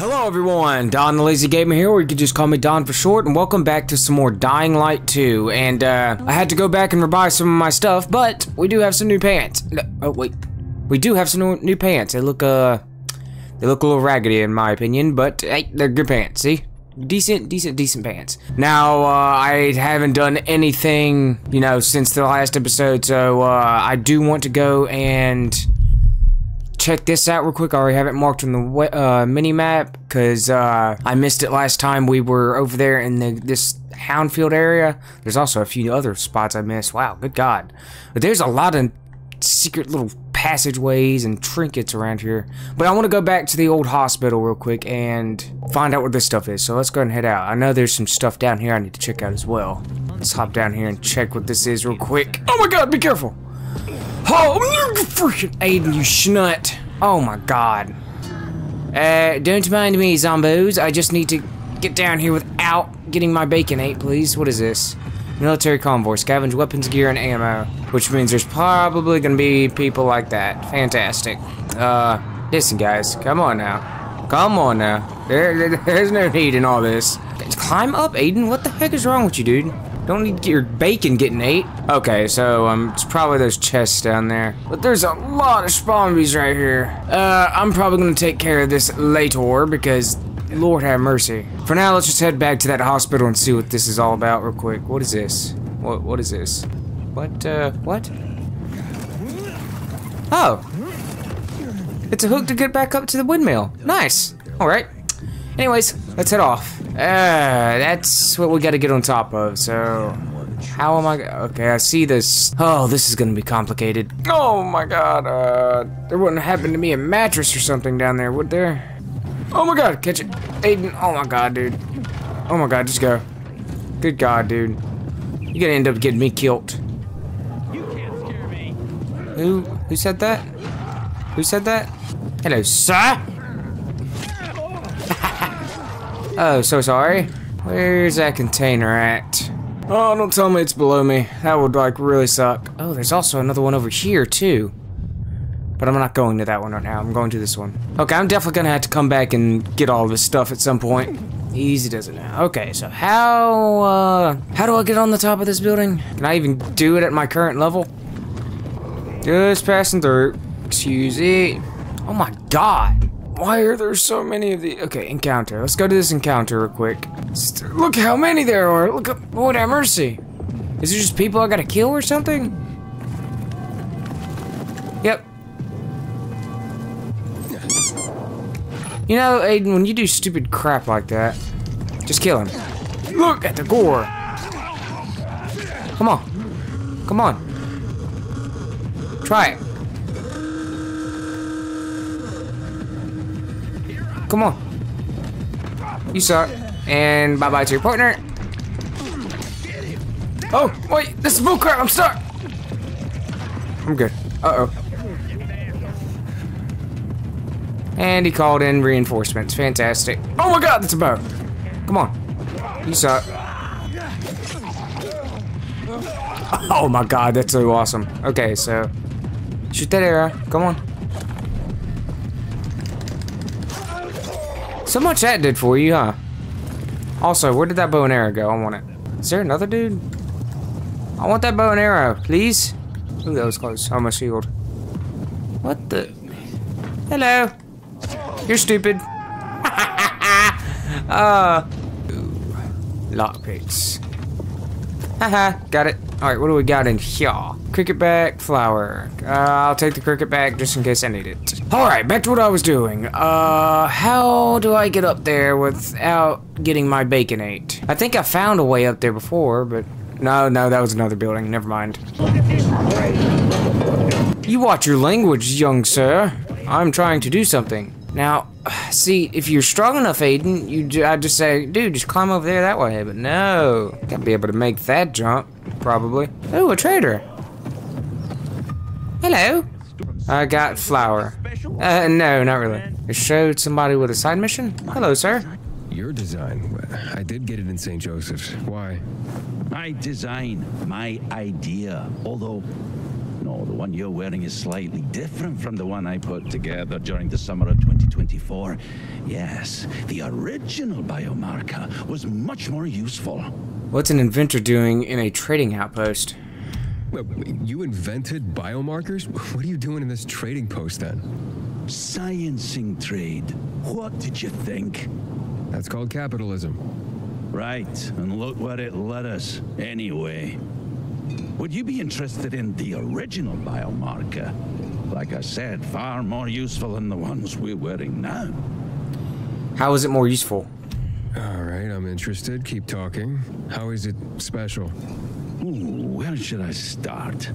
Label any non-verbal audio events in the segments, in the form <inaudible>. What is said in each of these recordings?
Hello everyone, Dawn the Lazy Gamer here, or you could just call me Dawn for short, and welcome back to some more Dying Light 2. And, uh, I had to go back and rebuy some of my stuff, but we do have some new pants. No, oh, wait. We do have some new, pants. They look, uh, they look a little raggedy in my opinion, but, hey, they're good pants, see? Decent, decent, decent pants. Now, uh, I haven't done anything, you know, since the last episode, so, uh, I do want to go and check this out real quick. I already have it marked on the uh, mini map because uh, I missed it last time we were over there in the, this Houndfield area. There's also a few other spots I missed. Wow, good God. But there's a lot of secret little passageways and trinkets around here. But I want to go back to the old hospital real quick and find out what this stuff is. So let's go and head out. I know there's some stuff down here I need to check out as well. Let's hop down here and check what this is real quick. Oh my God, be careful. Oh, freaking Aiden, you schnut. Oh my god. Uh, don't mind me, zombos. I just need to get down here without getting my bacon ate, please. What is this? Military convoy, scavenge weapons, gear, and ammo. Which means there's probably gonna be people like that. Fantastic. Uh, listen, guys. Come on now. Come on now. There, there's no need in all this. Climb up, Aiden. What the heck is wrong with you, dude? Don't need your bacon getting ate. Okay, so um, it's probably those chests down there. But there's a lot of zombies right here. Uh, I'm probably gonna take care of this later because Lord have mercy. For now, let's just head back to that hospital and see what this is all about real quick. What is this? What What is this? What, uh, what? Oh. It's a hook to get back up to the windmill. Nice. Alright. Anyways, let's head off. Uh, that's what we gotta get on top of, so... How am I... Okay, I see this. Oh, this is gonna be complicated. Oh my god, uh... There wouldn't happen to me a mattress or something down there, would there? Oh my god, catch it. Aiden, oh my god, dude. Oh my god, just go. Good god, dude. You're gonna end up getting me killed. You can't scare me. Who... Who said that? Who said that? Hello, sir? Oh, so sorry. Where's that container at? Oh, don't tell me it's below me. That would, like, really suck. Oh, there's also another one over here, too. But I'm not going to that one right now. I'm going to this one. Okay, I'm definitely gonna have to come back and get all this stuff at some point. Easy does it now. Okay, so how, uh... How do I get on the top of this building? Can I even do it at my current level? Just passing through. Excuse me. Oh my god. Why are there so many of the? Okay, encounter. Let's go to this encounter real quick. St look how many there are. Look at Lord have mercy. Is it just people I gotta kill or something? Yep. You know, Aiden, when you do stupid crap like that, just kill him. Look at the gore. Come on. Come on. Try it. Come on. You suck. And bye-bye to your partner. Oh, wait, this is bullcrap, I'm stuck. I'm good. Uh-oh. And he called in reinforcements. Fantastic. Oh my god, that's a bow. Come on. You suck. Oh my god, that's so awesome. Okay, so shoot that arrow. Come on. So much that did for you, huh? Also, where did that bow and arrow go? I want it. Is there another dude? I want that bow and arrow, please. Ooh, that was close. Oh, my shield. What the? Hello. You're stupid. <laughs> uh. Lockpicks. Haha, got it. Alright, what do we got in here? Cricket bag, flour. Uh, I'll take the cricket bag just in case I need it. Alright, back to what I was doing. Uh, how do I get up there without getting my bacon ate? I think I found a way up there before, but... No, no, that was another building. Never mind. You watch your language, young sir. I'm trying to do something. Now, <sighs> see, if you're strong enough, Aiden, you I'd just say, dude, just climb over there that way. But no, gotta be able to make that jump, probably. Oh, a trader. Hello. I got flour. Uh, no, not really. I showed somebody with a side mission. Hello, sir. Your design. I did get it in St. Joseph's. Why? My design, my idea. Although, no, the one you're wearing is slightly different from the one I put together during the summer of 2024, yes, the original biomarker was much more useful. What's an inventor doing in a trading outpost? Well, You invented biomarkers? What are you doing in this trading post then? Sciencing trade. What did you think? That's called capitalism. Right, and look what it led us, anyway. Would you be interested in the original biomarker? Like I said, far more useful than the ones we're wearing now. How is it more useful? All right, I'm interested. Keep talking. How is it special? Ooh, where should I start?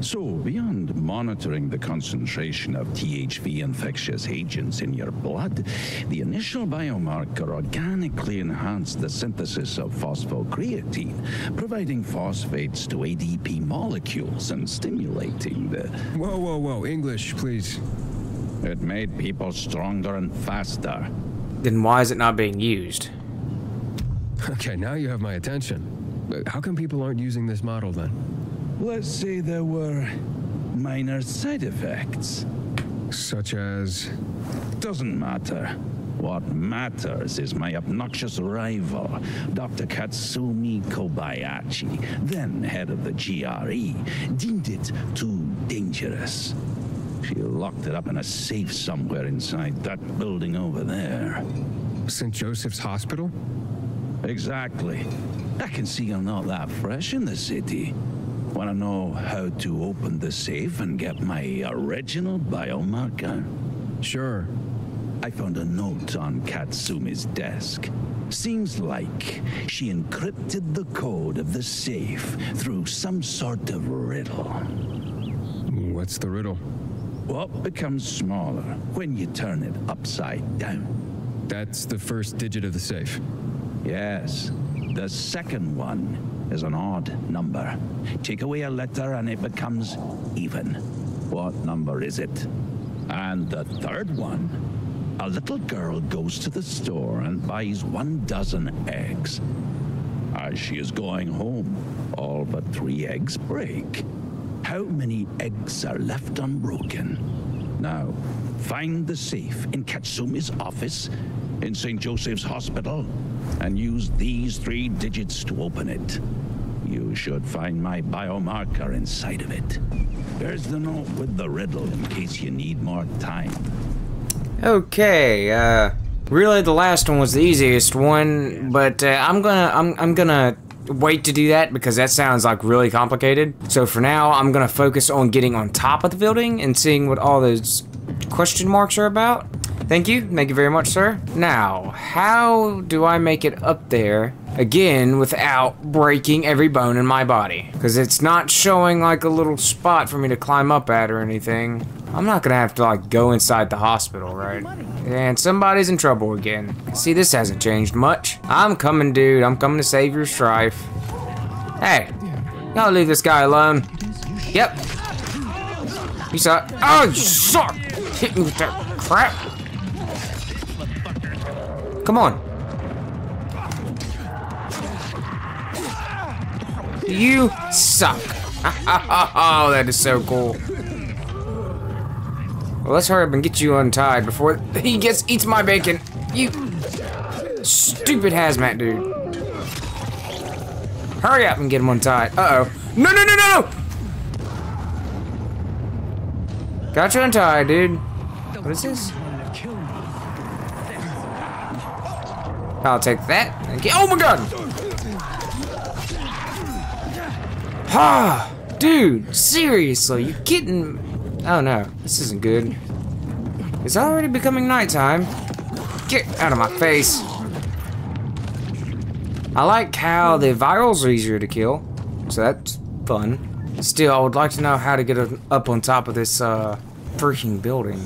So, beyond monitoring the concentration of THV infectious agents in your blood, the initial biomarker organically enhanced the synthesis of phosphocreatine, providing phosphates to ADP molecules and stimulating the. Whoa, whoa, whoa. English, please. It made people stronger and faster. Then why is it not being used? Okay, now you have my attention. How come people aren't using this model then? Let's say there were minor side effects. Such as. Doesn't matter. What matters is my obnoxious rival, Dr. Katsumi Kobayashi, then head of the GRE, deemed it too dangerous. She locked it up in a safe somewhere inside that building over there. St. Joseph's Hospital? Exactly. I can see you're not that fresh in the city. Want to know how to open the safe and get my original biomarker? Sure. I found a note on Katsumi's desk. Seems like she encrypted the code of the safe through some sort of riddle. What's the riddle? What becomes smaller when you turn it upside down? That's the first digit of the safe. Yes. The second one is an odd number. Take away a letter and it becomes even. What number is it? And the third one? A little girl goes to the store and buys one dozen eggs. As she is going home, all but three eggs break. How many eggs are left unbroken? Now, find the safe in Katsumi's office in St. Joseph's Hospital and use these three digits to open it. You should find my biomarker inside of it. There's the note with the riddle in case you need more time. Okay, uh, really the last one was the easiest one, but uh, I'm gonna, I'm, I'm gonna wait to do that because that sounds like really complicated. So for now, I'm gonna focus on getting on top of the building and seeing what all those question marks are about. Thank you, thank you very much, sir. Now, how do I make it up there again without breaking every bone in my body? Because it's not showing like a little spot for me to climb up at or anything. I'm not gonna have to like go inside the hospital, right? And somebody's in trouble again. See, this hasn't changed much. I'm coming, dude. I'm coming to save your strife. Hey, y'all leave this guy alone. Yep. You saw. Oh, you suck! Hit me with that crap. Come on. You suck. <laughs> oh, that is so cool. Well, let's hurry up and get you untied before <laughs> he gets eats my bacon. You stupid hazmat dude. Hurry up and get him untied. Uh-oh. No, no, no, no, no! Got you untied, dude. What is this? I'll take that. Thank you. Oh my god! Ah, dude, seriously, you kidding? Oh no, this isn't good. It's already becoming nighttime. Get out of my face. I like how the virals are easier to kill, so that's fun. Still, I would like to know how to get up on top of this uh, freaking building.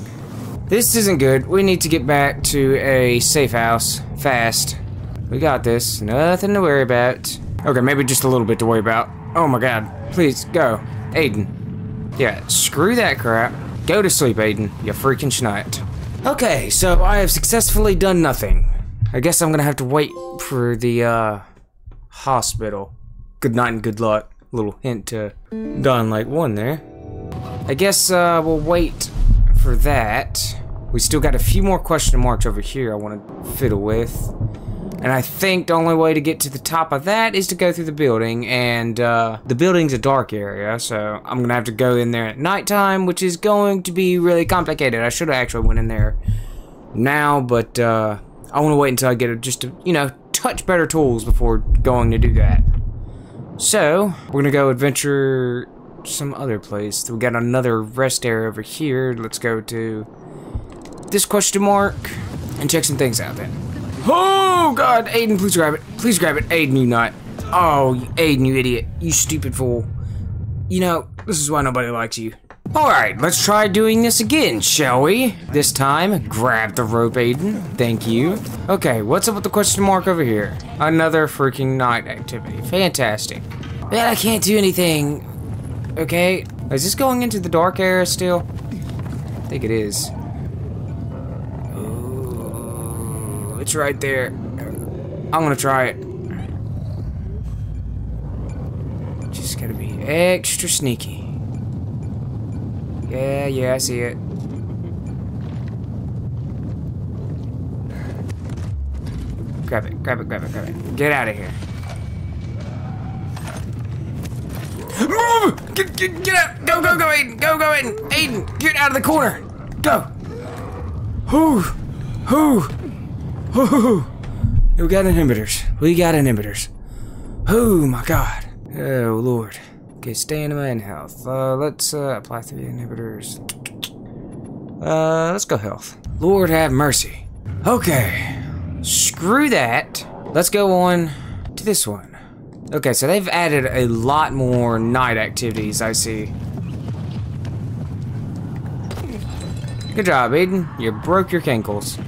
This isn't good. We need to get back to a safe house fast. We got this. Nothing to worry about. Okay, maybe just a little bit to worry about. Oh my god. Please, go. Aiden. Yeah, screw that crap. Go to sleep, Aiden. You freaking schnight. Okay, so I have successfully done nothing. I guess I'm gonna have to wait for the, uh, hospital. Good night and good luck. Little hint to Don like 1 there. I guess, uh, we'll wait for that. We still got a few more question marks over here I want to fiddle with. And I think the only way to get to the top of that is to go through the building. And uh, the building's a dark area, so I'm going to have to go in there at nighttime, which is going to be really complicated. I should have actually went in there now, but uh, I want to wait until I get just, a, you know, touch better tools before going to do that. So, we're going to go adventure some other place. We got another rest area over here. Let's go to this question mark and check some things out then. Oh god, Aiden, please grab it. Please grab it. Aiden, you nut. Oh, Aiden, you idiot. You stupid fool. You know, this is why nobody likes you. Alright, let's try doing this again, shall we? This time, grab the rope, Aiden. Thank you. Okay, what's up with the question mark over here? Another freaking night activity. Fantastic. Man, I can't do anything. Okay, is this going into the dark area still? I think it is. Right there. I'm gonna try it. Just gotta be extra sneaky. Yeah, yeah, I see it. Grab it, grab it, grab it, grab it. Get out of here. Move! Get, get, get out! Go, go, go, Aiden! Go, go, Aiden! Aiden, get out of the corner! Go! Whoo! Whoo! Whoo! We got inhibitors. We got inhibitors. Oh my god. Oh lord. Okay, stamina and health. Uh, let's uh, apply three inhibitors. Uh, let's go health. Lord have mercy. Okay. Screw that. Let's go on to this one. Okay, so they've added a lot more night activities, I see. Good job, Aiden. You broke your cankles.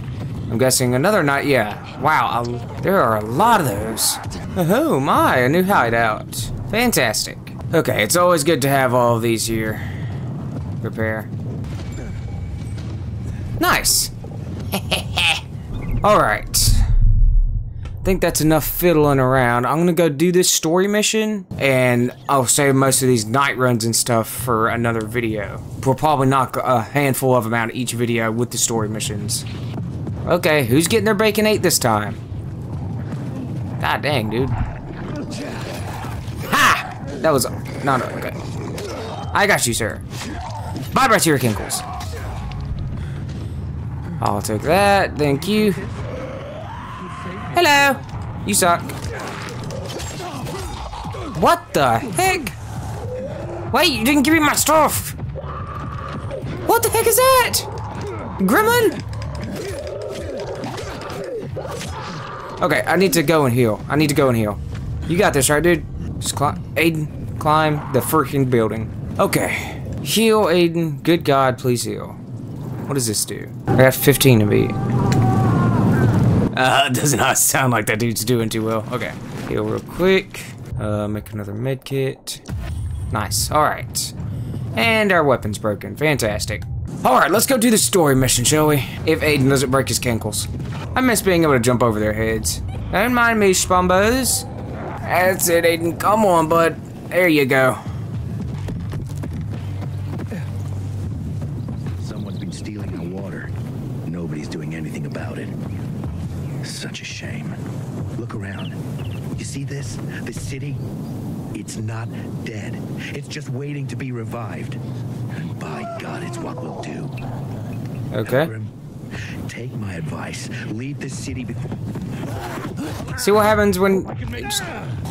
I'm guessing another night, yeah. Wow, I'll, there are a lot of those. Oh my, a new hideout. Fantastic. Okay, it's always good to have all of these here. Prepare. Nice. <laughs> Alright. I think that's enough fiddling around. I'm gonna go do this story mission, and I'll save most of these night runs and stuff for another video. We'll probably knock a handful of them out each video with the story missions. Okay, who's getting their bacon ate this time? God dang, dude. Ha! That was not okay. I got you, sir. Bye bye to your kinkles. I'll take that. Thank you. Hello. You suck. What the heck? Wait, you didn't give me my stuff. What the heck is that? Gremlin? Okay, I need to go and heal. I need to go and heal. You got this, right, dude? Just climb. Aiden, climb the freaking building. Okay. Heal, Aiden. Good God, please heal. What does this do? I got 15 to beat. Uh, <laughs> does not sound like that dude's doing too well. Okay. Heal real quick. Uh, make another med kit. Nice. Alright. And our weapon's broken. Fantastic. Alright, let's go do the story mission, shall we? If Aiden doesn't break his cankles. I miss being able to jump over their heads. Don't mind me, Spumbos. That's it, Aiden. Come on, bud. There you go. Someone's been stealing our water. Nobody's doing anything about it. Such a shame. Look around. You see this? The city? It's not dead. It's just waiting to be revived. God, it's what we'll do. Okay. Take my advice. Leave the city before. See what happens when...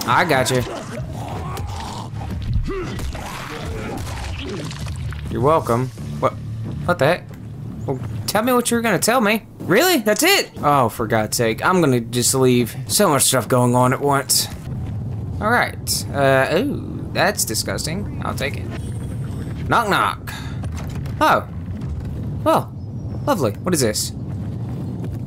I got you. You're welcome. What? What the heck? Well, tell me what you were gonna tell me. Really? That's it? Oh, for God's sake. I'm gonna just leave. So much stuff going on at once. Alright. Uh, ooh. That's disgusting. I'll take it. Knock knock. Oh. Well. Lovely. What is this?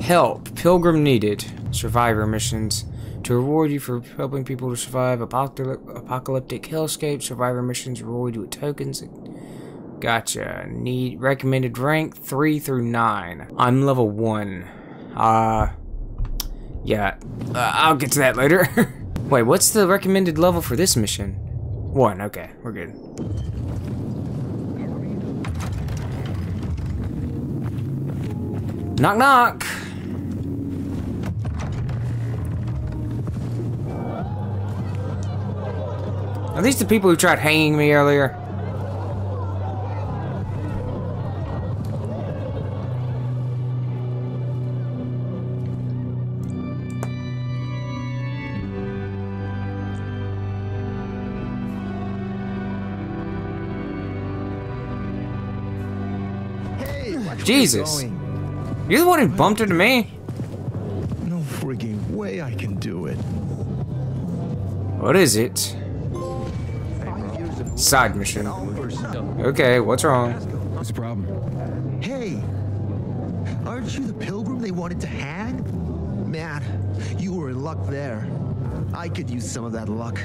Help. Pilgrim needed. Survivor missions. To reward you for helping people to survive apocalyp apocalyptic hellscape, survivor missions reward you with tokens. Gotcha. Need recommended rank 3 through 9. I'm level 1. Uh, yeah. Uh, I'll get to that later. <laughs> Wait, what's the recommended level for this mission? 1. Okay, we're good. Knock knock. Are these the people who tried hanging me earlier? Hey, Jesus. You're going. You're the one who bumped into me? No frigging way I can do it. What is it? Side mission. Okay, what's wrong? What's the problem? Hey, aren't you the pilgrim they wanted to hang? Man, you were in luck there. I could use some of that luck.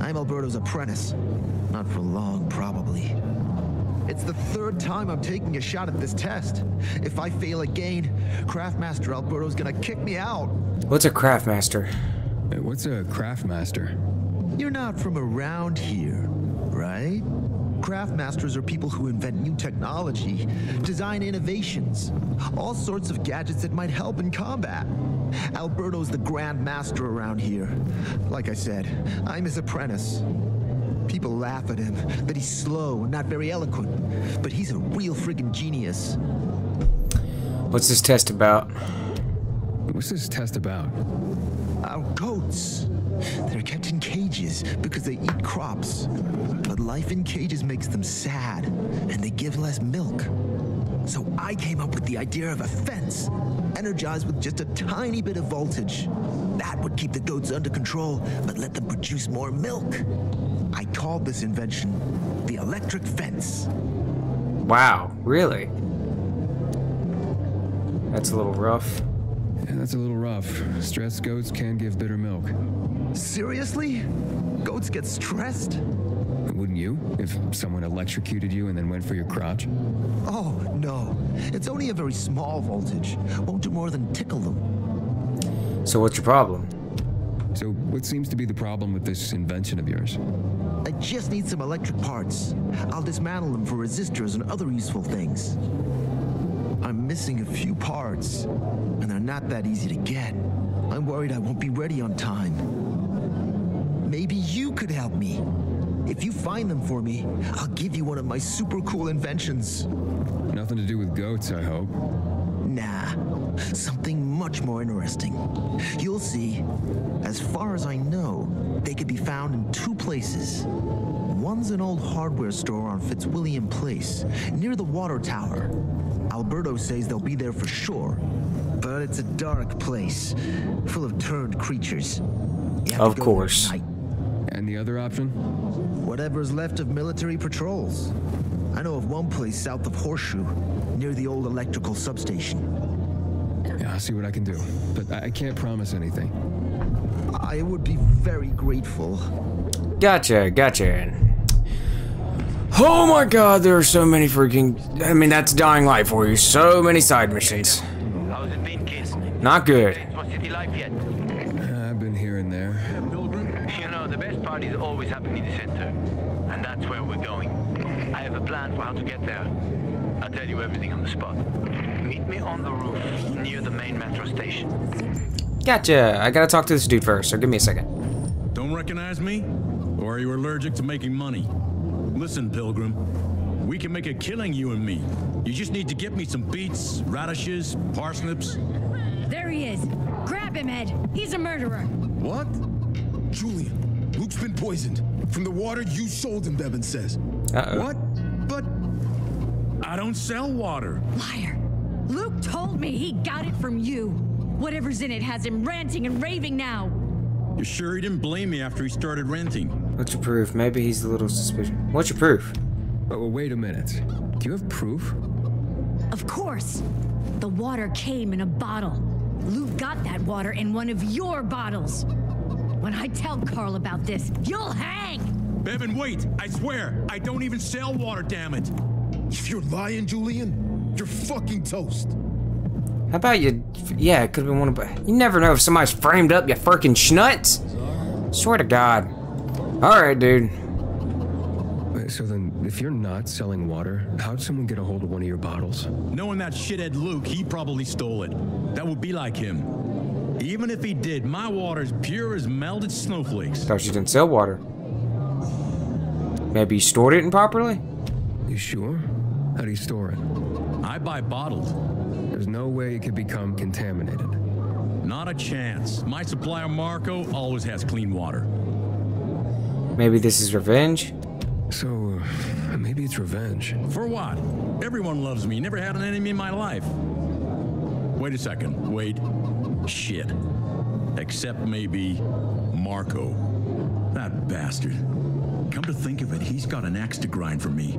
I'm Alberto's apprentice. Not for long, probably. It's the third time I'm taking a shot at this test. If I fail again, Craftmaster Alberto's gonna kick me out. What's a craftmaster? Uh, What's a Craftmaster? You're not from around here, right? Craftmasters are people who invent new technology, design innovations, all sorts of gadgets that might help in combat. Alberto's the grand master around here. Like I said, I'm his apprentice. People laugh at him, that he's slow and not very eloquent, but he's a real friggin' genius. What's this test about? What's this test about? Our goats. They're kept in cages because they eat crops. But life in cages makes them sad, and they give less milk. So I came up with the idea of a fence, energized with just a tiny bit of voltage. That would keep the goats under control, but let them produce more milk. I called this invention the electric fence. Wow, really? That's a little rough. Yeah, that's a little rough. Stressed goats can give bitter milk. Seriously? Goats get stressed? Wouldn't you? If someone electrocuted you and then went for your crotch? Oh, no. It's only a very small voltage. Won't do more than tickle them. So what's your problem? So, what seems to be the problem with this invention of yours? I just need some electric parts. I'll dismantle them for resistors and other useful things. I'm missing a few parts, and they're not that easy to get. I'm worried I won't be ready on time. Maybe you could help me. If you find them for me, I'll give you one of my super cool inventions. Nothing to do with goats, I hope. Nah, something much more interesting. You'll see. As far as I know, they could be found in two places. One's an old hardware store on Fitzwilliam Place, near the water tower. Alberto says they'll be there for sure. But it's a dark place, full of turned creatures. You have to Of go there at course. And the other option? Whatever's left of military patrols. I know of one place south of Horseshoe, near the old electrical substation. Yeah, I'll see what I can do. But I I can't promise anything. I would be very grateful. Gotcha, gotcha. Oh my god, there are so many freaking. I mean, that's dying light for you. So many side missions. How's it been, kids? Not good. City life yet? I've been here and there. You know, the best parties always happen in the center. And that's where we're going. I have a plan for how to get there. I'll tell you everything on the spot. Meet me on the roof, near the main metro station. Gotcha. I gotta talk to this dude first, so give me a second. Don't recognize me? Or are you allergic to making money? Listen, Pilgrim. We can make a killing, you and me. You just need to get me some beets, radishes, parsnips. There he is. Grab him, Ed. He's a murderer. What? Julian, Luke's been poisoned. From the water you sold him, Bevan says. Uh oh. What? But I don't sell water. Liar. Luke told me he got it from you. Whatever's in it has him ranting and raving now. You're sure he didn't blame me after he started ranting? What's your proof? Maybe he's a little suspicious. What's your proof? Oh, well, wait a minute. Do you have proof? Of course. The water came in a bottle. Luke got that water in one of your bottles. When I tell Carl about this, you'll hang! Bevan, wait! I swear, I don't even sell water, damn it! If you're lying, Julian, you're fucking toast. How about you? Yeah, it could have been one of. You never know if somebody's framed up, you freaking schnuts. Swear to God. All right, dude. So then, if you're not selling water, how'd someone get a hold of one of your bottles? Knowing that shithead Luke, he probably stole it. That would be like him. Even if he did, my water's pure as melted snowflakes. Thought you didn't sell water. Maybe you stored it improperly? You sure? How do you store it? I buy bottled. There's no way it could become contaminated. Not a chance. My supplier Marco always has clean water. Maybe this is revenge? So, uh, maybe it's revenge. For what? Everyone loves me. Never had an enemy in my life. Wait a second. Wait. Oh, shit. Except maybe Marco. That bastard. Come to think of it, he's got an axe to grind for me.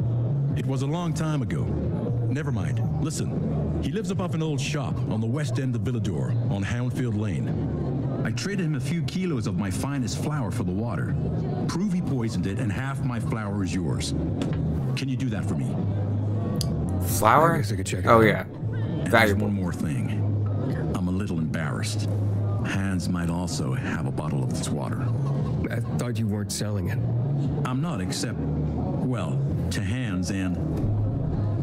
It was a long time ago. Never mind. Listen. He lives above an old shop on the west end of Villador on Houndfield Lane. I traded him a few kilos of my finest flour for the water. Prove he poisoned it, and half my flour is yours. Can you do that for me? Flour? I guess I could check it Oh, out. yeah. And Valuable. one more thing. I'm a little embarrassed. Hans might also have a bottle of this water. I thought you weren't selling it. I'm not, except, well, to Hans and.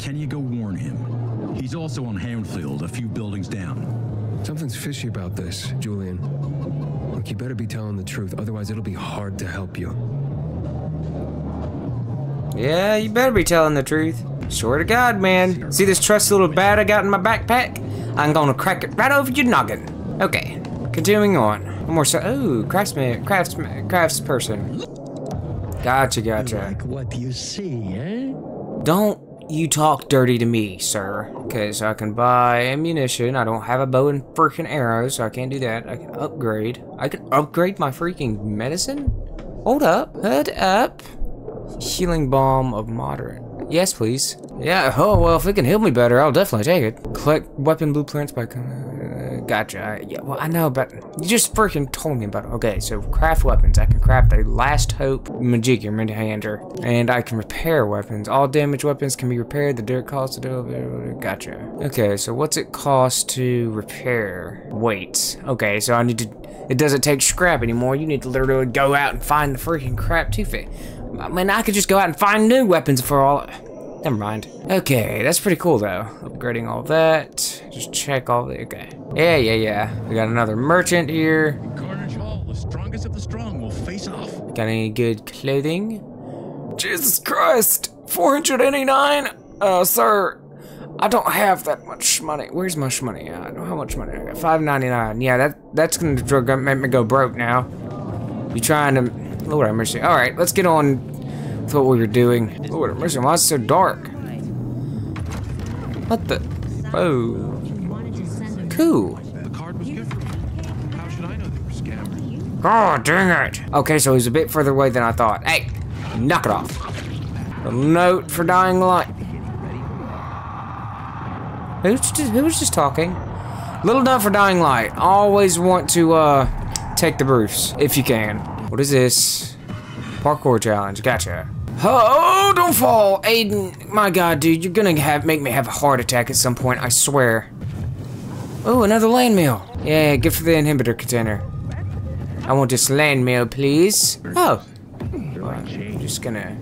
Can you go warn him? He's also on Houndfield, a few buildings down. Something's fishy about this, Julian. Look, you better be telling the truth, otherwise it'll be hard to help you. Yeah, you better be telling the truth. Swear to God, man. See this trusty little bat I got in my backpack? I'm gonna crack it right over your noggin. Okay, continuing on. One more so. Oh, craftsman, craftsman, craftsperson. Gotcha, gotcha. Like what you see, eh? Don't you talk dirty to me, sir. Okay, so I can buy ammunition. I don't have a bow and freaking arrows, so I can't do that. I can upgrade. I can upgrade my freaking medicine? Hold up. Hold up. Healing balm of moderate. Yes, please. Yeah, oh, well, if it can heal me better, I'll definitely take it. Collect weapon blueprints by... Uh, gotcha. Yeah, well, I know, but you just freaking told me about it. Okay, so craft weapons. I can craft a Last Hope Majigger Hander, and I can repair weapons. All damaged weapons can be repaired. The dirt cost to do it. Gotcha. Okay, so what's it cost to repair? Weights. Okay, so I need to... It doesn't take scrap anymore. You need to literally go out and find the freaking crap to fit. I mean, I could just go out and find new weapons for all... Never mind. Okay, that's pretty cool, though. Upgrading all that. Just check all the... Okay. Yeah, yeah, yeah. We got another merchant here. Carnage Hall, the strongest of the strong, will face off. Got any good clothing? Jesus Christ! 489? Uh, sir, I don't have that much money. Where's my money? I don't know how much money I got? 599. Yeah, that that's gonna drug make me go broke now. You trying to... Lord have mercy. Alright, let's get on with what we were doing. Lord have mercy, why is it so dark? What the... Whoa. Cool. Were scammers? Oh, dang it. Okay, so he's a bit further away than I thought. Hey, knock it off. A note for dying light. Who's just, who was just talking? Little note for dying light. Always want to, uh, take the roofs, if you can. What is this? Parkour challenge. Gotcha. Oh, don't fall, Aiden. My God, dude, you're gonna have make me have a heart attack at some point. I swear. Oh, another land mill. Yeah, good for the inhibitor container. I want this land mail, please. Oh. Well, I'm just gonna...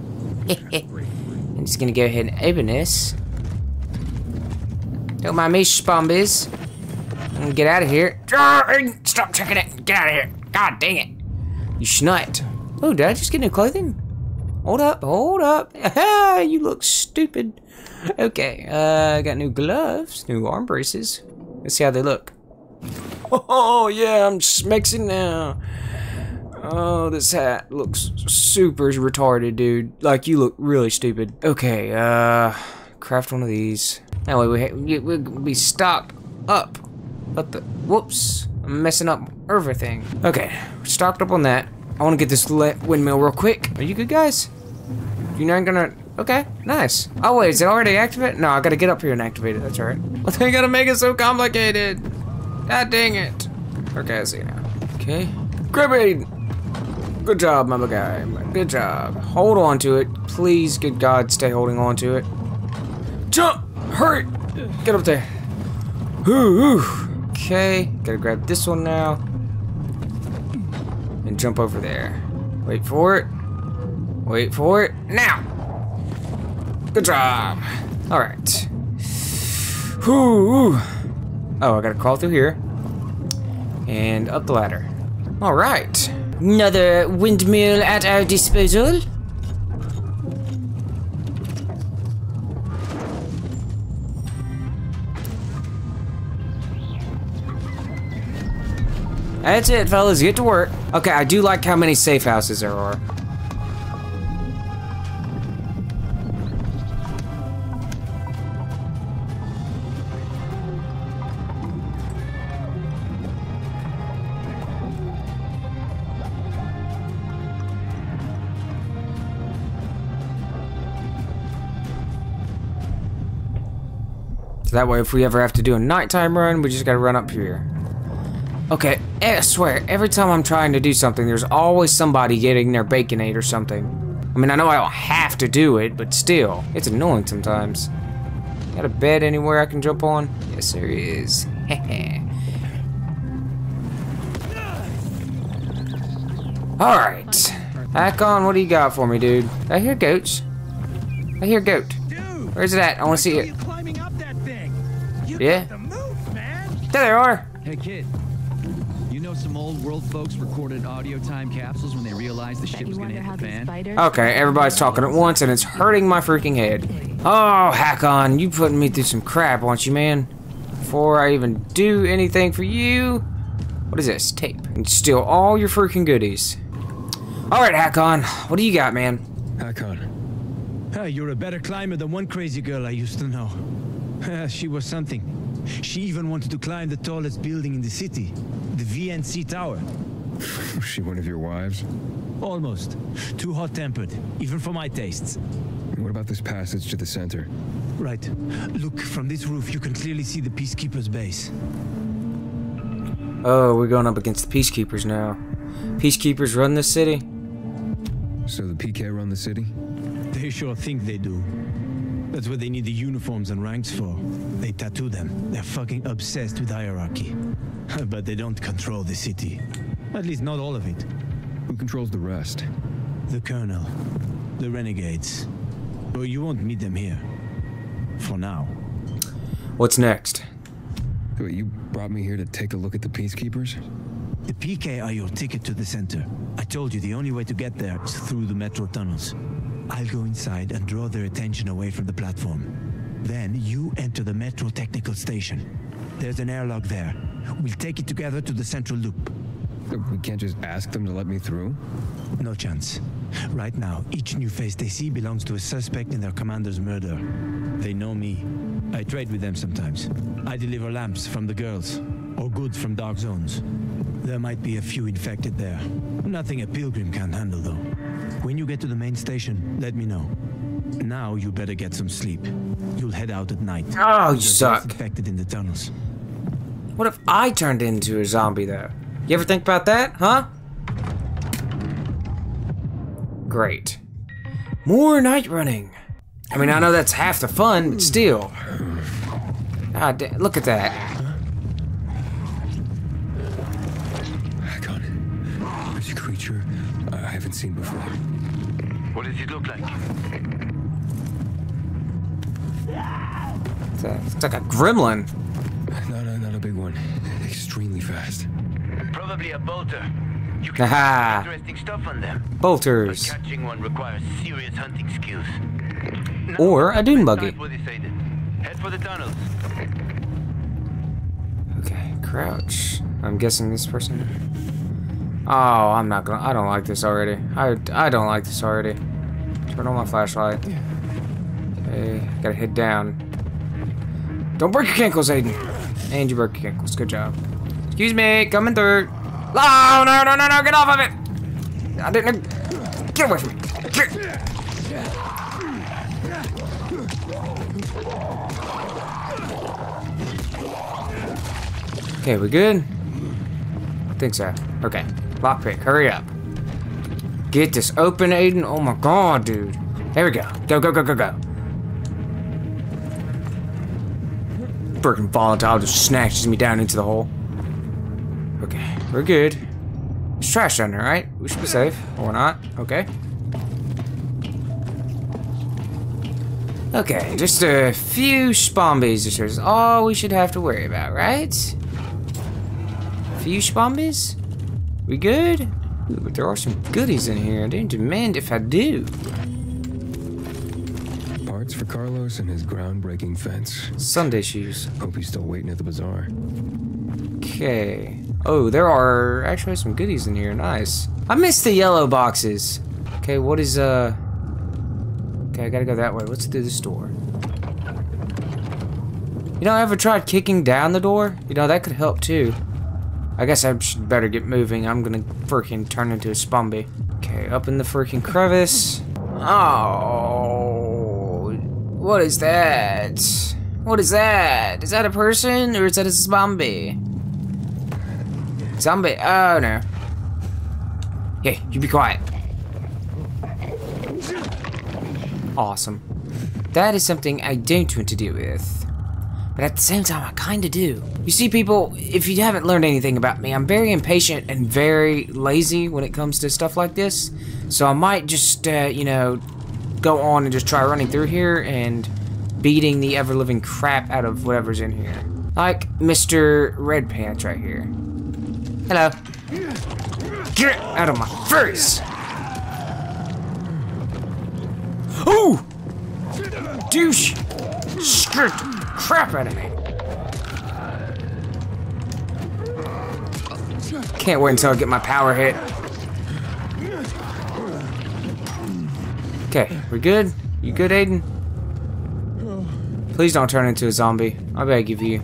<laughs> I'm just gonna go ahead and open this. Don't mind me, spumbies. Get out of here. Ah, stop checking it. Get out of here. God dang it. You schnut. Oh, did I just get new clothing? Hold up, hold up. <laughs> you look stupid. Okay, uh, got new gloves, new arm braces. Let's see how they look. <laughs> Oh, yeah, I'm just mixing now. Oh, this hat looks super retarded, dude. Like, you look really stupid. Okay, uh, craft one of these. That way we, we, we, we stock up. What the? Whoops. I'm messing up everything. Okay, stocked up on that. I want to get this windmill real quick. Are you good, guys? You're not gonna... Okay, nice. Oh, wait, is it already activated? No, I gotta get up here and activate it. That's alright. <laughs> Well, they gotta make it so complicated. God dang it. Okay, I see now. Okay. Gribbing! Good job, my guy. Good job. Hold on to it. Please, good God, stay holding on to it. Jump! Hurry! Get up there. Ooh, ooh. Okay, gotta grab this one now. And jump over there. Wait for it. Wait for it. Now! Good job. All right. Whew. Oh, I gotta crawl through here. And up the ladder. All right. Another windmill at our disposal. That's it, fellas. Get to work. Okay, I do like how many safe houses there are. So that way, if we ever have to do a nighttime run, we just gotta run up here. Okay, I swear, every time I'm trying to do something, there's always somebody getting their Baconade or something. I mean, I know I don't have to do it, but still, it's annoying sometimes. Got a bed anywhere I can jump on? Yes, there is. <laughs> Hehe. Alright. Hakon, what do you got for me, dude? I hear goats. I hear goat. Where's it at? I want to see it. Yeah? There they are. Hey, kid. You know some old world folks recorded audio time capsules when they realized the ship was gonna hit the fan? Okay, everybody's talking at once and it's hurting my freaking head. Oh, Hakon, you putting me through some crap, aren't you, man? Before I even do anything for you. What is this? Tape. And steal all your freaking goodies. Alright, Hakon, what do you got, man? Hakon. Ah, you're a better climber than one crazy girl I used to know. <laughs> She was something. She even wanted to climb the tallest building in the city, the VNC Tower. Was <laughs> she one of your wives? Almost. Too hot-tempered, even for my tastes. What about this passage to the center? Right. Look, from this roof you can clearly see the Peacekeeper's base. Oh, we're going up against the Peacekeepers now. Peacekeepers run this city? So the PK run the city? They sure think they do. That's what they need the uniforms and ranks for. They tattoo them. They're fucking obsessed with hierarchy. <laughs> but they don't control the city. At least not all of it. Who controls the rest? The Colonel. The Renegades. But you won't meet them here. For now. What's next? Wait, you brought me here to take a look at the Peacekeepers? The PK are your ticket to the center. I told you the only way to get there is through the metro tunnels. I'll go inside and draw their attention away from the platform. Then you enter the metro technical station. There's an airlock there. We'll take it together to the central loop. We can't just ask them to let me through? No chance. Right now, each new face they see belongs to a suspect in their commander's murder. They know me. I trade with them sometimes. I deliver lamps from the girls, or goods from dark zones. There might be a few infected there. Nothing a pilgrim can't handle, though. When you get to the main station, let me know. Now you better get some sleep. You'll head out at night. Oh, you suck. Infected in the tunnels. What if I turned into a zombie, though? You ever think about that, huh? Great. More night running. I mean, I know that's half the fun, but still. God look at that. Seen before. What does it look like? It's, a, it's like a gremlin. No, no, not a big one. Extremely fast. Probably a bolter. You can Aha. interesting stuff on them. Bolters. But catching one requires serious hunting skills. Now, Or a dune buggy. time for decided. Head for the tunnels. Okay, crouch. I'm guessing this person. Oh, I'm not gonna. I don't like this already. I, I don't like this already. Turn on my flashlight. Okay, gotta head down. Don't break your ankles, Aiden. And you broke your ankles. Good job. Excuse me, coming through. No, no, no, no, no, get off of it! I didn't. Get away from me. Get. Okay, we good? I think so. Okay. Lockpick, hurry up. Get this open, Aiden. Oh my god, dude. There we go. Go, go, go, go, go. Freaking volatile just snatches me down into the hole. Okay, we're good. It's trash down there, right? We should be safe. Or not. Okay. Okay, just a few spombies is all we should have to worry about, right? A few spombies? We good? Ooh, but there are some goodies in here. I don't demand if I do. Parts for Carlos and his groundbreaking fence. Sunday shoes. Hope he's still waiting at the bazaar. Okay. Oh, there are actually some goodies in here. Nice. I missed the yellow boxes. Okay, what is, uh... Okay, I gotta go that way. What's through this door? You know, I ever tried kicking down the door? You know, that could help too. I guess I should better get moving. I'm gonna freaking turn into a spumby. Okay, up in the freaking crevice. Oh, what is that? What is that? Is that a person or is that a zombie? Zombie. Oh no. Hey, you be quiet. Awesome. That is something I don't want to deal with. But at the same time, I kinda do. You see, people, if you haven't learned anything about me, I'm very impatient and very lazy when it comes to stuff like this. So I might just, uh, you know, go on and just try running through here and beating the ever-living crap out of whatever's in here. Like Mr. Red Pants right here. Hello. Get out of my face! Ooh! Douche! The crap out of me. Can't wait until I get my power hit. Okay, we good? You good, Aiden? Please don't turn into a zombie. I beg of you.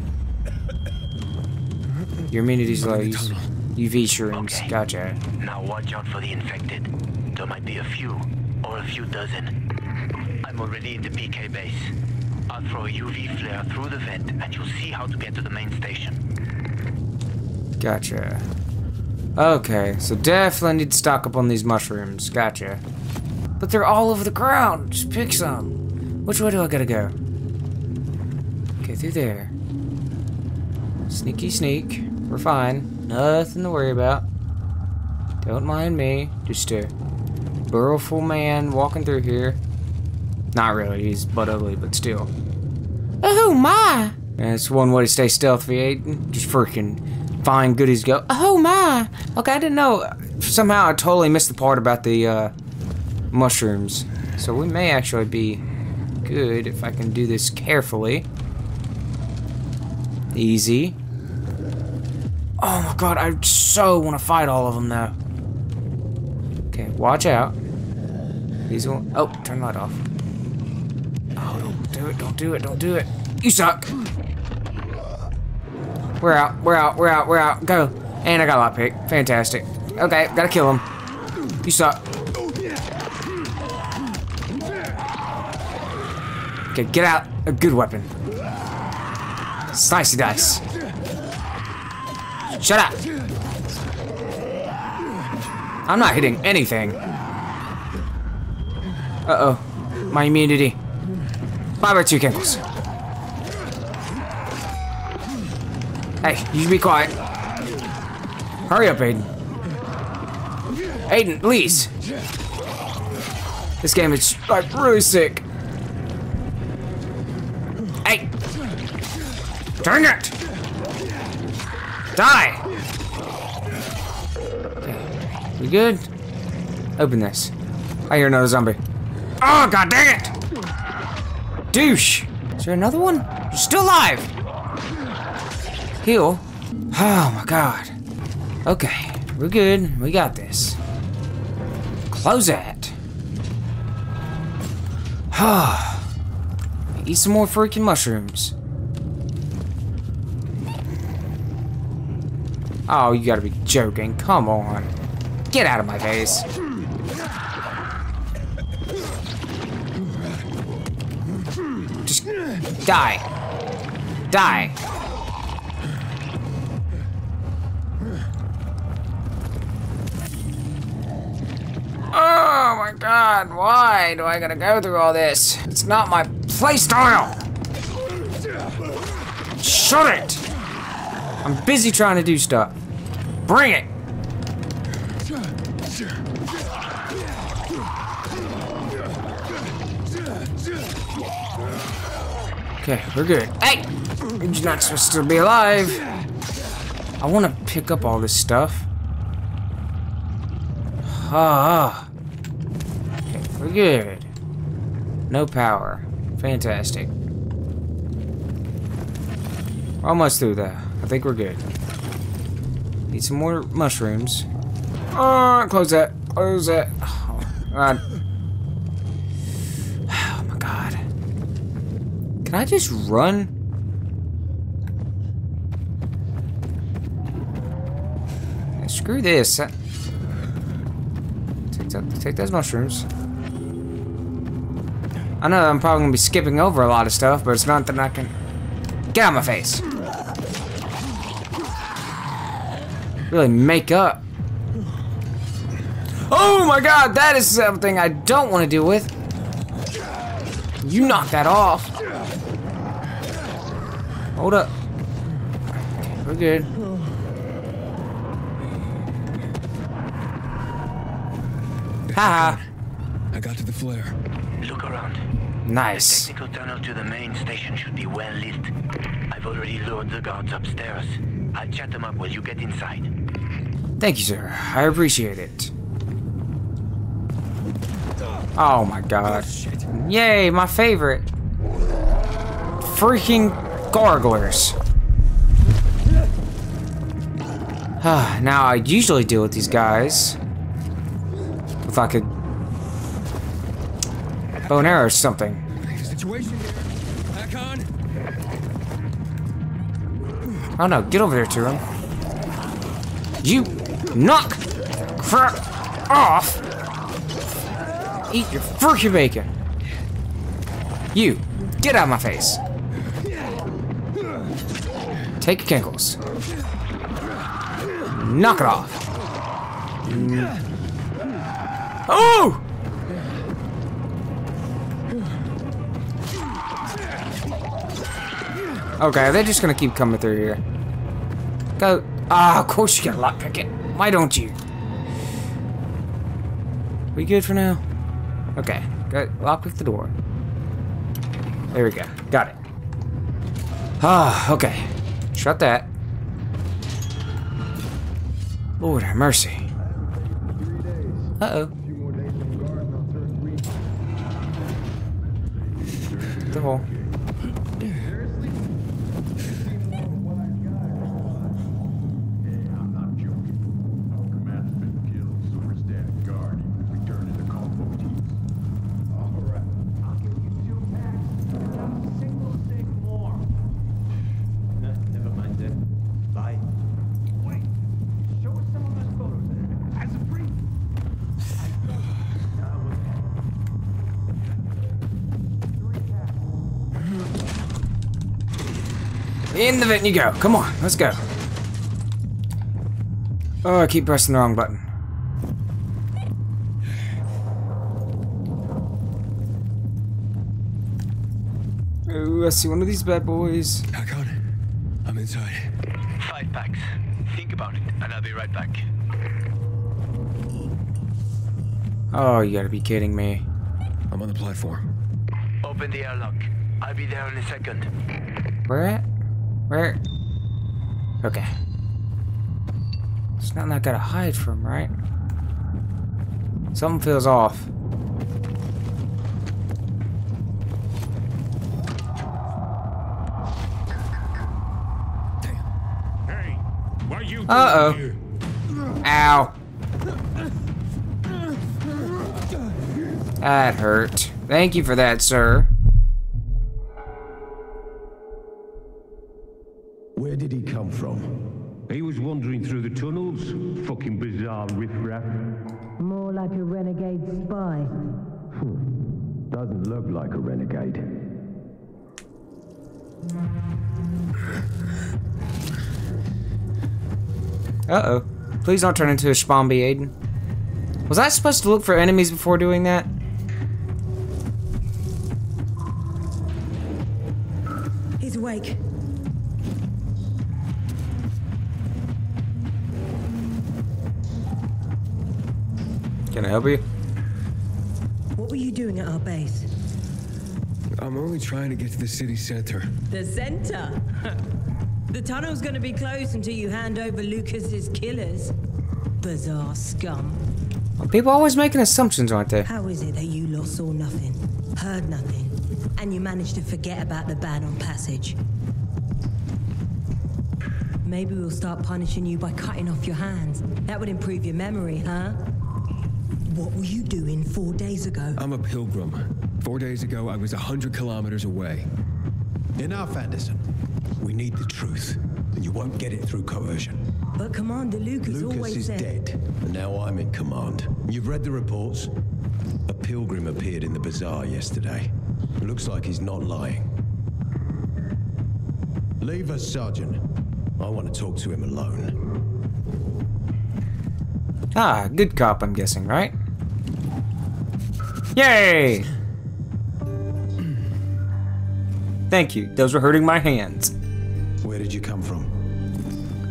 Your immunity's low. Use UV shrooms. Okay. Gotcha. Now watch out for the infected. There might be a few, or a few dozen. I'm already in the PK base. I'll throw a UV flare through the vent, and you'll see how to get to the main station. Gotcha. Okay, so definitely need to stock up on these mushrooms. Gotcha. But they're all over the ground. Just pick some. Which way do I gotta go? Okay, through there. Sneaky sneak. We're fine. Nothing to worry about. Don't mind me. Just a burrowful man walking through here. Not really. He's butt ugly, but still. Oh my! That's one way to stay stealthy, Aiden. Just freaking find goodies go. Oh my! Okay, I didn't know. Somehow I totally missed the part about the uh, mushrooms. So we may actually be good if I can do this carefully. Easy. Oh my god, I so want to fight all of them though. Okay, watch out. These will. Oh, turn light off. Don't do it! Don't do it! Don't do it! You suck. We're out. We're out. We're out. We're out. Go. And I got a lot, lockpick. Fantastic. Okay, gotta kill him. You suck. Okay, get out. A good weapon. Slicey dice. Shut up. I'm not hitting anything. Uh-oh. My immunity. Bye bye two kinkles. Hey, you should be quiet. Hurry up, Aiden. Aiden, please. This game is like really sick. Hey! Dang it! Die! We good? Open this. I hear another zombie. Oh, god dang it! Douche! Is there another one? You're still alive! Heal? Oh my god. Okay, we're good. We got this. Close that. Ah. Eat some more freaking mushrooms. Oh, you gotta be joking. Come on. Get out of my face. Die. Die. Oh my god, why do I gotta go through all this? It's not my playstyle! Shut it! I'm busy trying to do stuff. Bring it! Okay, we're good. Hey! You're not supposed to be alive. I want to pick up all this stuff. Ah. Okay, we're good. No power. Fantastic. We're almost through that. I think we're good. Need some more mushrooms. Oh, close that. Close that. Oh, God. Can I just run? Screw this. Take, that, take those mushrooms. I know I'm probably gonna be skipping over a lot of stuff, but it's not that I can. Get out of my face. Really make up. Oh my god, that is something I don't want to deal with. You knock that off. Hold up. We're good. Haha. I got to the flare. Look around. Nice. The technical tunnel to the main station should be well lit. I've already lured the guards upstairs. I'll chat them up while you get inside. Thank you, sir. I appreciate it. Oh my god. Oh, Yay, my favorite. Freaking garglers. <sighs> Ah, now, I usually deal with these guys with like a bow and arrow or something. Situation here. Back on. Oh no, get over there, Tyrion. You knock crap off. Eat your freaking bacon. You, get out of my face. Take kinkles. Knock it off. Oh! Okay, they're just gonna keep coming through here. Go. Ah, of course you got lockpick it. Why don't you? We good for now? Okay. Go Lock lockpick the door. There we go. Got it. Ah, okay. Shut that. Lord have mercy. Uh-oh. The hole. The vent you go. Come on, let's go. Oh, I keep pressing the wrong button. Ooh, I see one of these bad boys. Hakon, I'm inside. Five packs. Think about it, and I'll be right back. Oh, you gotta be kidding me. I'm on the platform. Open the airlock. I'll be there in a second. Where at? Where? Okay. It's nothing I gotta hide from, right? Something feels off. Hey, why you Uh oh. Ow. That hurt. Thank you for that, sir. Please don't turn into a Spomby, Aiden. Was I supposed to look for enemies before doing that? He's awake. Can I help you? What were you doing at our base? I'm only trying to get to the city center. The center? <laughs> the tunnel's gonna be closed until you hand over Lucas's killers. Bizarre scum. People always making assumptions, aren't they? How is it that you lot saw nothing, heard nothing, and you managed to forget about the ban on passage? Maybe we'll start punishing you by cutting off your hands. That would improve your memory, huh? What were you doing four days ago? I'm a pilgrim. Four days ago, I was a hundred kilometers away. Enough, Anderson. We need the truth, and you won't get it through coercion. But Commander Lucas, Lucas always is said... dead, and now I'm in command. You've read the reports? A pilgrim appeared in the bazaar yesterday. Looks like he's not lying. Leave us, Sergeant. I want to talk to him alone. Ah, good cop, I'm guessing, right? Yay! <clears throat> Thank you. Those were hurting my hands. Where did you come from?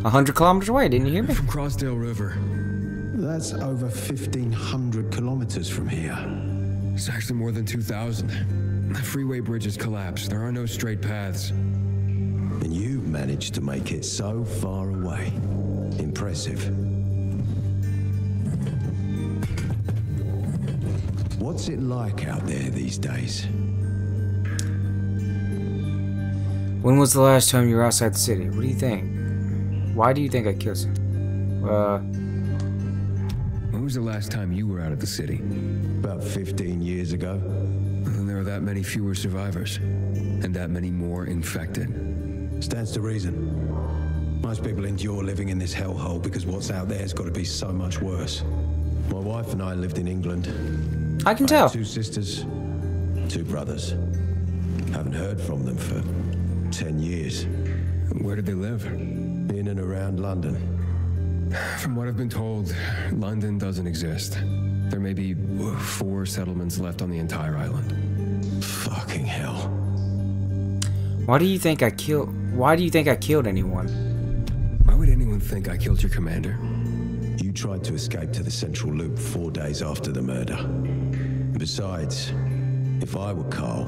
A hundred kilometers away, didn't you hear me? From Crossdale River. That's over 1,500 kilometers from here. It's actually more than 2,000. The freeway bridges collapsed. There are no straight paths. And you managed to make it so far away. Impressive. What's it like out there these days? When was the last time you were outside the city? What do you think? Why do you think I killed him? Uh... When was the last time you were out of the city? About 15 years ago. And there are that many fewer survivors. And that many more infected. Stands to reason. Most people endure living in this hellhole because what's out there has got to be so much worse. My wife and I lived in England. I can I tell. Two sisters, two brothers. Haven't heard from them for 10 years. Where did they live? In and around London. From what I've been told, London doesn't exist. There may be four settlements left on the entire island. Fucking hell. Why do you think I killed... Why do you think I killed anyone? Why would anyone think I killed your commander? You tried to escape to the Central Loop four days after the murder. Besides, if I were Carl,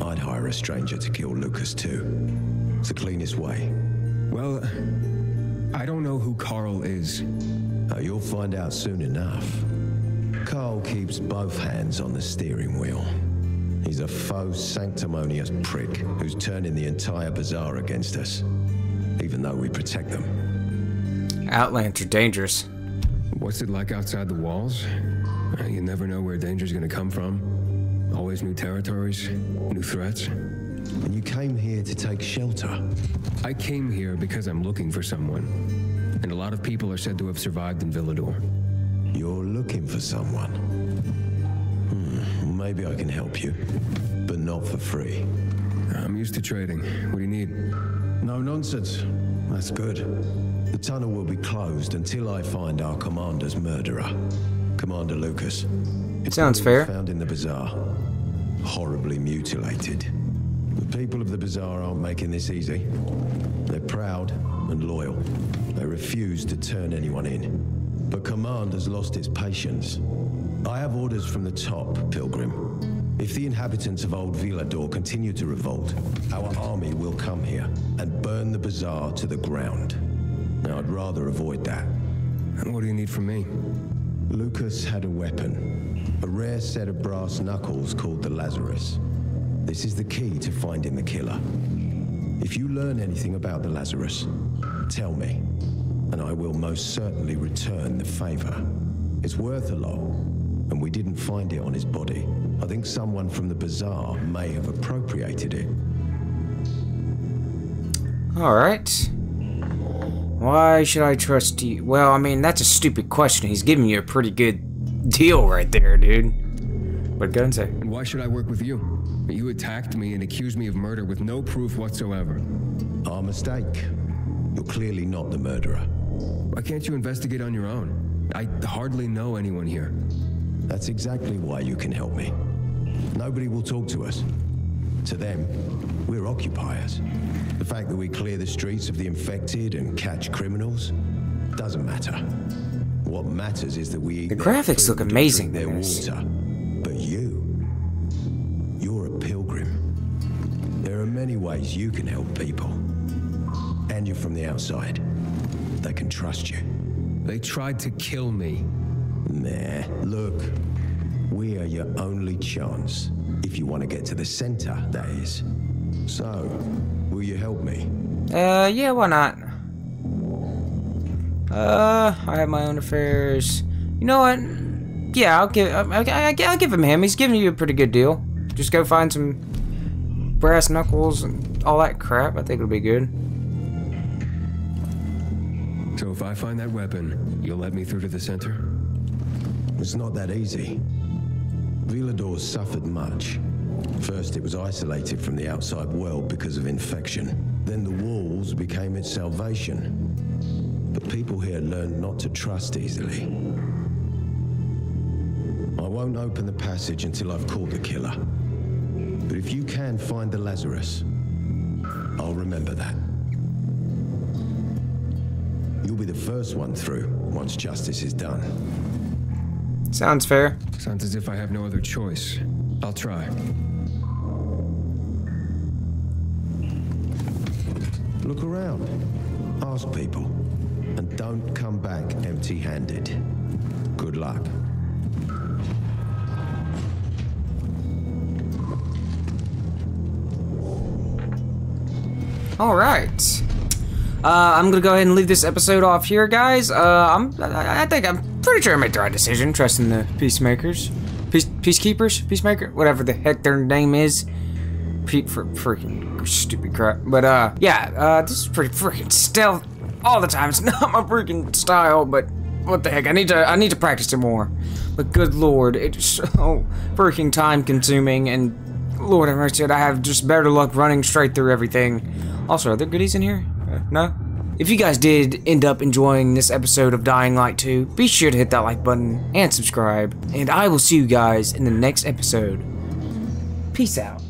I'd hire a stranger to kill Lucas too. It's the cleanest way. Well, I don't know who Carl is. Oh, you'll find out soon enough. Carl keeps both hands on the steering wheel. He's a faux sanctimonious prick who's turning the entire bazaar against us, even though we protect them. Outlands are dangerous. What's it like outside the walls? Uh, You never know where danger's gonna come from. Always new territories, new threats. And you came here to take shelter. I came here because I'm looking for someone. And a lot of people are said to have survived in Villedor. You're looking for someone. Hmm, maybe I can help you, but not for free. I'm used to trading. What do you need? No nonsense. That's good. The tunnel will be closed until I find our commander's murderer, Commander Lucas. It Sounds fair. Found in the bazaar, horribly mutilated. The people of the bazaar aren't making this easy. They're proud and loyal. They refuse to turn anyone in. But command has lost its patience. I have orders from the top, Pilgrim. If the inhabitants of Old Villedor continue to revolt, our army will come here and burn the bazaar to the ground. Now, I'd rather avoid that. And what do you need from me? Lucas had a weapon, a rare set of brass knuckles called the Lazarus. This is the key to finding the killer. If you learn anything about the Lazarus, tell me, and I will most certainly return the favor. It's worth a lot, and we didn't find it on his body. I think someone from the bazaar may have appropriated it. Alright. Why should I trust you? Well, I mean, that's a stupid question. He's giving you a pretty good deal right there, dude. But go and say. And why should I work with you? You attacked me and accused me of murder with no proof whatsoever. Our mistake. You're clearly not the murderer. Why can't you investigate on your own? I hardly know anyone here. That's exactly why you can help me. Nobody will talk to us. To them, we're occupiers. The fact that we clear the streets of the infected and catch criminals doesn't matter. What matters is that we The graphics look amazing drink in their water. But you, you're a pilgrim. There are many ways you can help people. And you're from the outside. They can trust you. They tried to kill me. Nah, look. We are your only chance. If you want to get to the center, that is. So, will you help me? Uh, yeah, why not? Uh, I have my own affairs. You know what? Yeah, I'll give. I, I, I'll give him him. He's giving you a pretty good deal. Just go find some brass knuckles and all that crap. I think it'll be good. So if I find that weapon, you'll let me through to the center? It's not that easy. Villedor suffered much. First, it was isolated from the outside world because of infection. Then the walls became its salvation. But people here learn not to trust easily. I won't open the passage until I've caught the killer. But if you can find the Lazarus, I'll remember that. You'll be the first one through once justice is done. Sounds fair. Sounds as if I have no other choice. I'll try. Look around. Ask people. And don't come back empty handed. Good luck. All right. Uh, I'm gonna go ahead and leave this episode off here, guys. Uh, I'm, I, I think I'm pretty sure I made the right decision, trusting the peacemakers, peace, peacekeepers, peacemaker, whatever the heck their name is. Pete for freaking stupid crap. But uh, yeah, uh, this is pretty freaking stealth all the time. It's <laughs> not my freaking style, but what the heck? I need to I need to practice it more. But good lord, it's <laughs> so freaking time consuming and Lord have mercy, I have just better luck running straight through everything. Also, are there goodies in here? No? If you guys did end up enjoying this episode of Dying Light 2, be sure to hit that like button and subscribe. And I will see you guys in the next episode. Peace out.